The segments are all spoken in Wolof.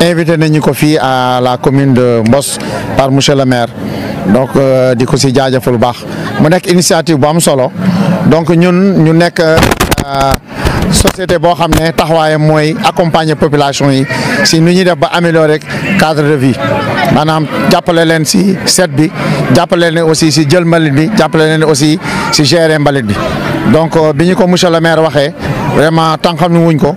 invité nañu ko fii à la commune de Mboss par monsieur le maire donc euh, di ko si jaajëfal bu baax mu nekk initiative bu am solo donc ñun ñu nekk euh, société boo xam ne taxawaayam mooy accompagner population yi si nu ñuy def ba améliorer cadre de vie maanaam jàppale leen si set bi jàppale leen aussi si jël mbalit bi jàppale leen aussi si gérer mbalit bi donc euh, bi ñu ko monsieur le maire waxee vraiment tànqam ni wuñ ko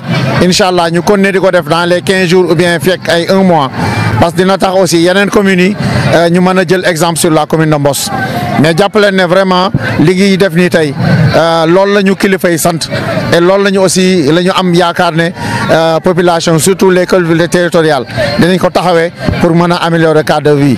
incha allah ñu continuer di ko def dans les quinze jours ou bien fekk ay un mois parce que dina tax aussi yeneen communes yi euh, ñu mën a jël exemple sur la commune de Mboss mais jàpp leen ne vraiment liggéey yi def nii tey euh, loolu la ñu kilifa yi sant et loolu la ñu aussi la ñu am yaakaar ne euh, population surtout les collectivités territoriales dinañ ko taxawee pour mën a améliorer cadre de vie.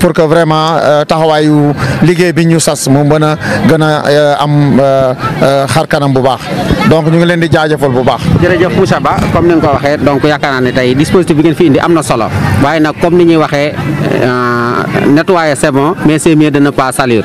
pour que vraiment euh, taxawaayu liggéey bi ñu sas mu mën a gën a euh, am euh, xar kanam bu baax donc ñu ngi leen di jaajëfal bu baax. jërëjëf Moussa Ba comme ni nga ko waxee donc yaakaar naa ne tey dispositif bi ngeen fi indi am na solo waaye nag comme ni ñuy waxee nettoyer c'est bon mais c'est mieux de ne pas salir.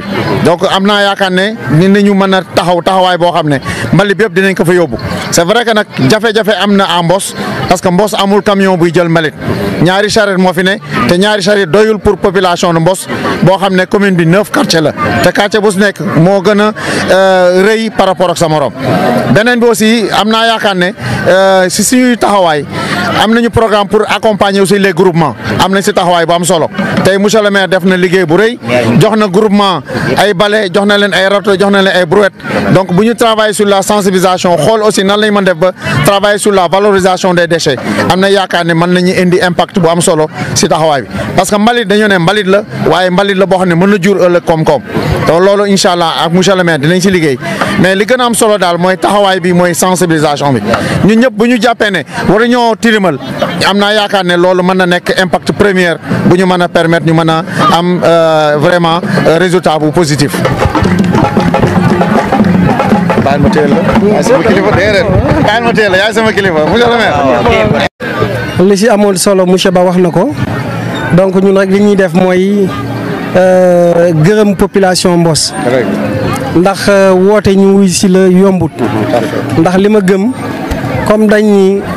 donc am naa yaakaar ne ni nañu mën a taxaw taxawaay boo xam ne mbalit bi yëpp dinañ ko fa yóbbu c'est vrai que nag jafe-jafe am na à Mboss parce que Mboss amul camion buy jël mbalit ñaari charrette moo fi ne te ñaari charrette doyul pour population de Mboss boo xam ne commune bi neuf quartier la te quartier bu su nekk moo gën a rëy par rapport ak sa morom beneen bi aussi am naa yaakaar ne si suñuy taxawaay am nañu programme pour accompagner aussi les groupements am nañ si taxawaay bu am solo tey monsieur le maire def na liggéey bu rëy jox na groupement ay balai jox na leen ay râteau jox na leen ay brouette donc bu ñu travailler sur la sensibilisation xool aussi nan lañ mën def ba travailler sur la valorisation des déchets am na yaakaar ne mën nañu indi impact bu am solo si taxawaay bi parce que mbalit dañoo ne mbalit la waaye mbalit la boo xam ne mën na jur ëllëg koom-koom te loolu incha allah ak monsieur le maire dinañ si liggéey mais li gën a am solo daal mooy taxawaay bi mooy sensibilisation bi ñun ñëpp bu ñu jàppee ne waruñoo tilimal am naa yaakaar ne loolu mën na nekk impact première bu ñu mën a permettre ñu mën a am euh, vraiment euh, résultat bu positif. baal ma teel la yaay sama kilifa déedéet baal ma teel la yaay sama kilifa monsieur le maire. li si amoon solo monsieur Ba wax na ko donc ñun rek li ñuy def mooy euh, gërëm population Mboss. ndax woote ñu wuy si la yombut. ndax li ma gëm comme dañ ni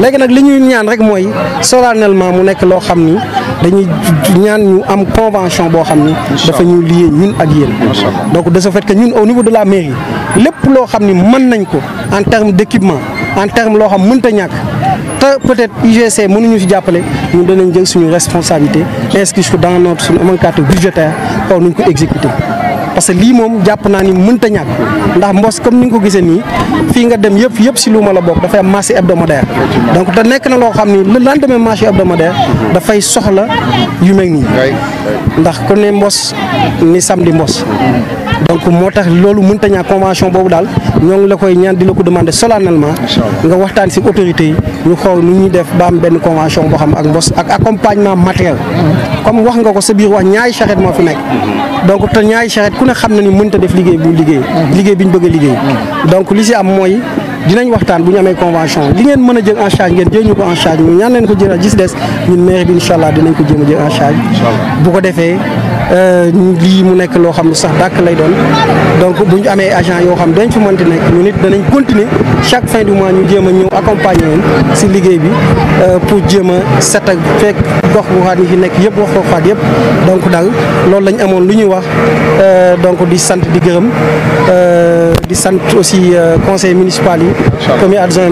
léegi nag li ñuy ñaan rek mooy solennellement mu nekk loo xam ni dañuy ñaan ñu am convention boo xam ni dafa ñu lié ñun ak yéen donc de ce fait que ñun au niveau de la mairie lépp loo xam ni mën nañ ko en terme d'équipement en terme loo xam mënta ñàkk te peut-être UGC mënuñu si jàppale ñun danañ jël suñu responsabilité inscrire ko dans notre suñu amoon carte budgétaire pour nuñ ko exécuter parce que lii moom jàpp naa ni mënta ñàkk ndax mbos comme ni nga ko gisee nii fii nga dem yëpp yëpp si lu ma la bokk dafay am marché hebdomadaire donc te nekk na loo xam ni le lendemain marché hebdomadaire dafay soxla yu mel nii ndax ku ne mbos ni samedi mbos donc moo tax loolu mënta ñàkk convention boobu daal ñoo ngi la koy ñaan di la ko demander solennellement nga waxtaan si autorité yi ñu xool nu ñuy def ba am benn convention boo xam ak mbos ak accompagnement matériel comme wax nga ko sa biir wax ñaari charrette moo fi nekk donc te ñaari charrette ku ne xam na ni mënut a def liggéey bu liggéey. liggéey bi ñu bëgg a liggéey. donc li si am mooy dinañ waxtaan bu ñu amee convention li ngeen mën a jël en charge ngeen jël ñu ko en charge ñu ñaan leen ko jël gis des ñun maire bi incha allah dinañ ko jéem a jël en charge. bu ko defee euh, lii mu nekk loo xam ne sax dàkk lay doon donc bu ñu amee agent yoo xam dañ fi mënti nekk ñu nit danañ continuer chaque fin du mois ñu jéem a ñëw accompagner leen si liggéey bi euh, pour jéem a set ak fekk gox bu xaat yi fi nekk yëpp wax ko xaat yëpp donc daal. loolu lañ amoon lu ñuy wax euh, donc di sant di gërëm euh, di sant aussi euh, conseil municipal yi. premier adjoint